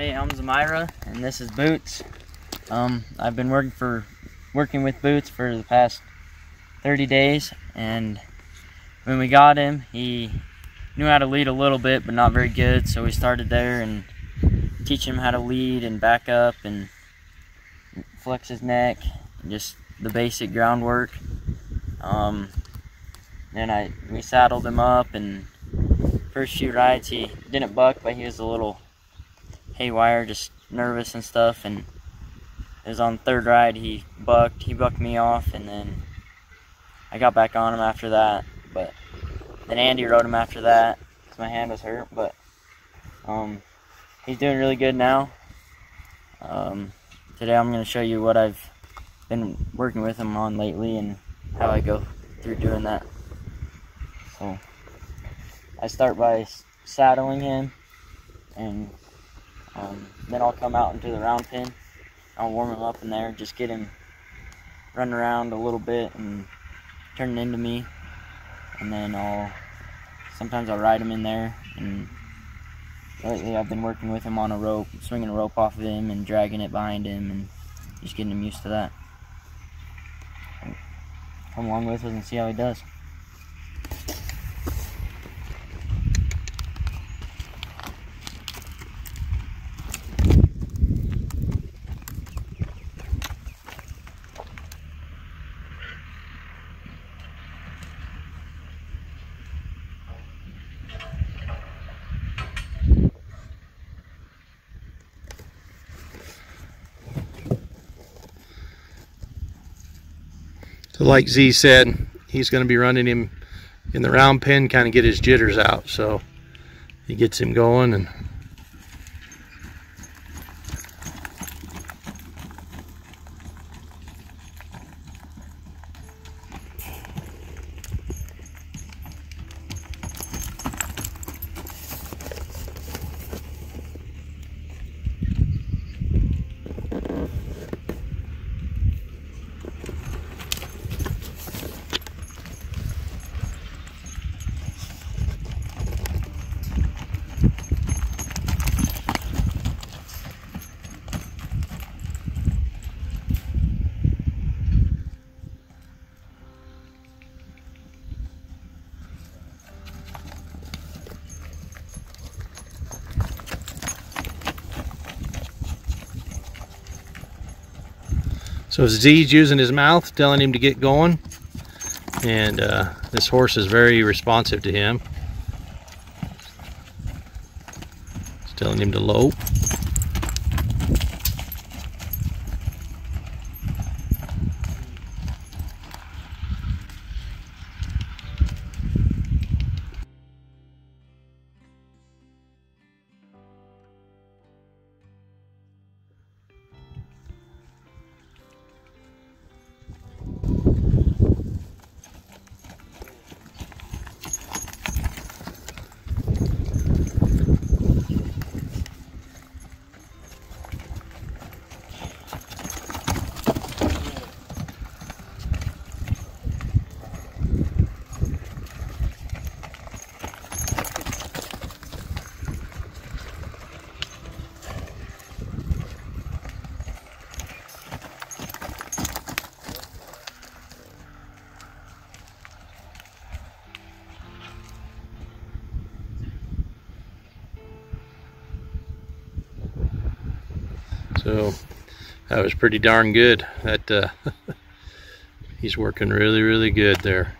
Hey, I'm Zemira, and this is Boots. Um, I've been working for working with Boots for the past 30 days, and when we got him, he knew how to lead a little bit, but not very good. So we started there and teach him how to lead and back up and flex his neck, just the basic groundwork. Um, then I we saddled him up, and first few rides he didn't buck, but he was a little haywire, just nervous and stuff. And it was on third ride he bucked. He bucked me off, and then I got back on him after that. But then Andy rode him after that because my hand was hurt. But um, he's doing really good now. Um, today I'm going to show you what I've been working with him on lately and how I go through doing that. So I start by saddling him and um, then I'll come out into the round pen. I'll warm him up in there, just get him running around a little bit and turning into me. And then I'll, sometimes I'll ride him in there. And lately I've been working with him on a rope, swinging a rope off of him and dragging it behind him and just getting him used to that. Come along with us and see how he does. So like Z said, he's going to be running him in the round pen, kind of get his jitters out. So he gets him going and So Z's using his mouth, telling him to get going. And uh, this horse is very responsive to him. It's telling him to lope. Was pretty darn good. That uh, he's working really, really good there.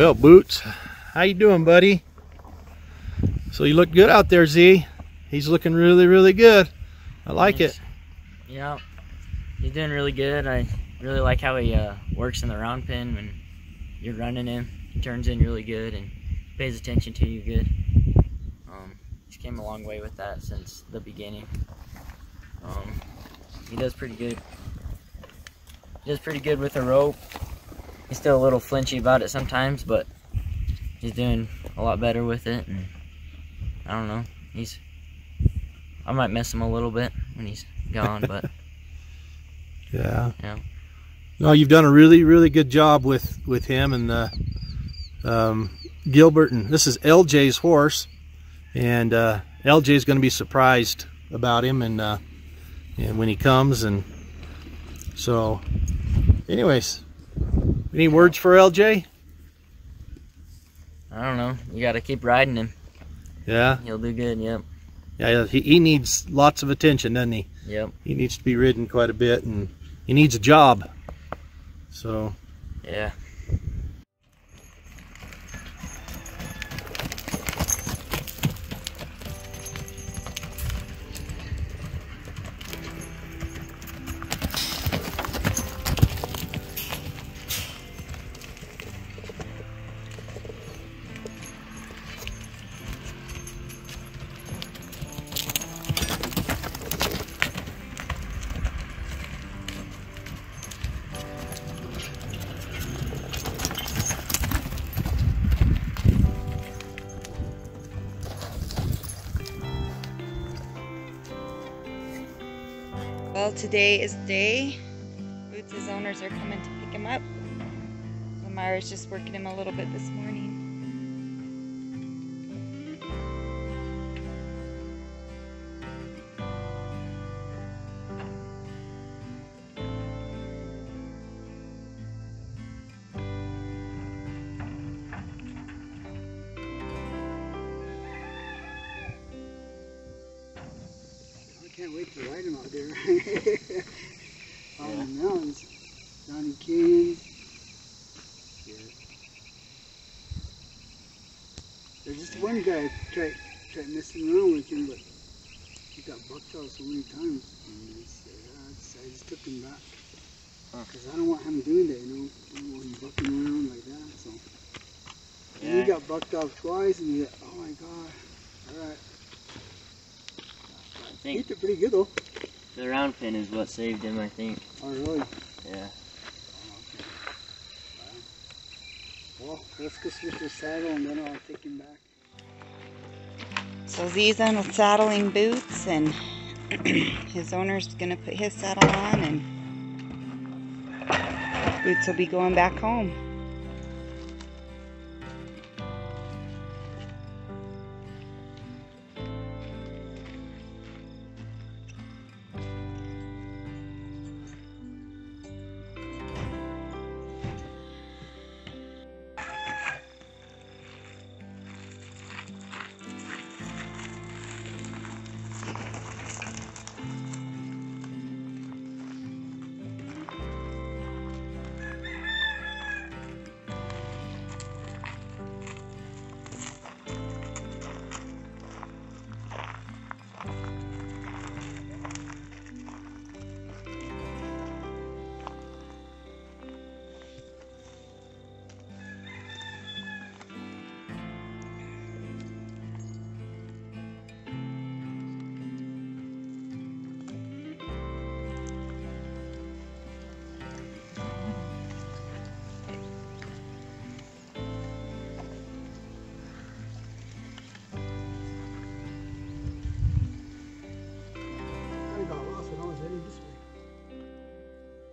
Well, Boots, how you doing, buddy? So you look good out there, Z. He's looking really, really good. I like Thanks. it. Yeah, he's doing really good. I really like how he uh, works in the round pen when you're running him. He turns in really good and pays attention to you good. Um, he's came a long way with that since the beginning. Um, he does pretty good. He does pretty good with the rope. He's still a little flinchy about it sometimes, but he's doing a lot better with it. And I don't know. He's. I might miss him a little bit when he's gone, but Yeah. Yeah. No, you've done a really, really good job with with him and uh, um, Gilbert. And this is LJ's horse, and uh, LJ is going to be surprised about him and uh, and when he comes. And so, anyways, any words for LJ? I don't know. You got to keep riding him. Yeah, He'll do good. Yep. yeah. He, he needs lots of attention, doesn't he? Yep. He needs to be ridden quite a bit, and he needs a job. So. Yeah. Well, today is the day. Boots' owners are coming to pick him up. Lamara's just working him a little bit this morning. Can't wait to ride him out there. on the mountains, down in Canyon. Yeah. There's just one guy tried tried messing around with him, but he got bucked out so many times. And I, said, "Ah, it's- I just took him back. Huh. Because I don't want him doing that, you know. I don't want him bucking around like that. So and Yeah. he got bucked off twice, and he, oh my god. All right. I He did pretty good though. the round pin is what saved him. I think. Oh really? Yeah. Oh, well, let's go switch the saddle and then I'll take him back. So Z's unsaddling Boots, and his owner's gonna put his saddle on, and Boots will be going back home.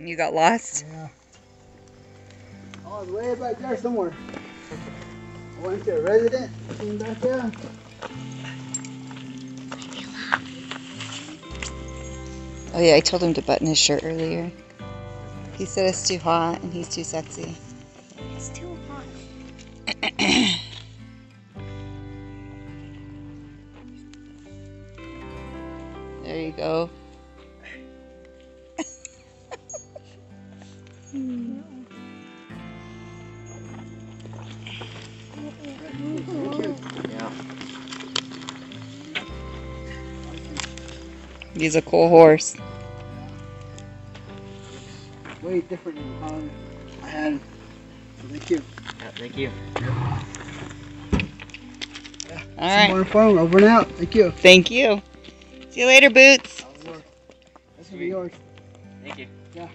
You got lost? Yeah. Oh, I was way back there somewhere. I went to a resident, came back there. Oh yeah, I told him to button his shirt earlier. He said it's too hot and he's too sexy. It's too hot. There you go. He's a cool horse. Way different than how I had it. So thank you. Yeah, thank you. All right. More fun. Over and out. Thank you. Thank you. See you later, Boots. That's gonna be yours. Thank you. And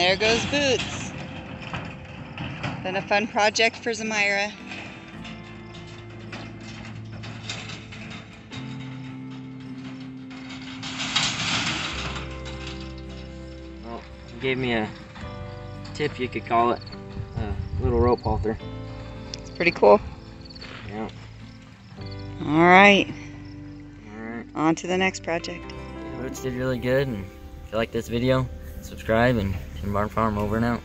there goes Boots. Been a fun project for Zemira. Well, gave me a tip, you could call it, a little rope halter. It's pretty cool. Yeah. All right. All right. On to the next project. Boots did really good, and if you like this video, subscribe and And barn Farm over out.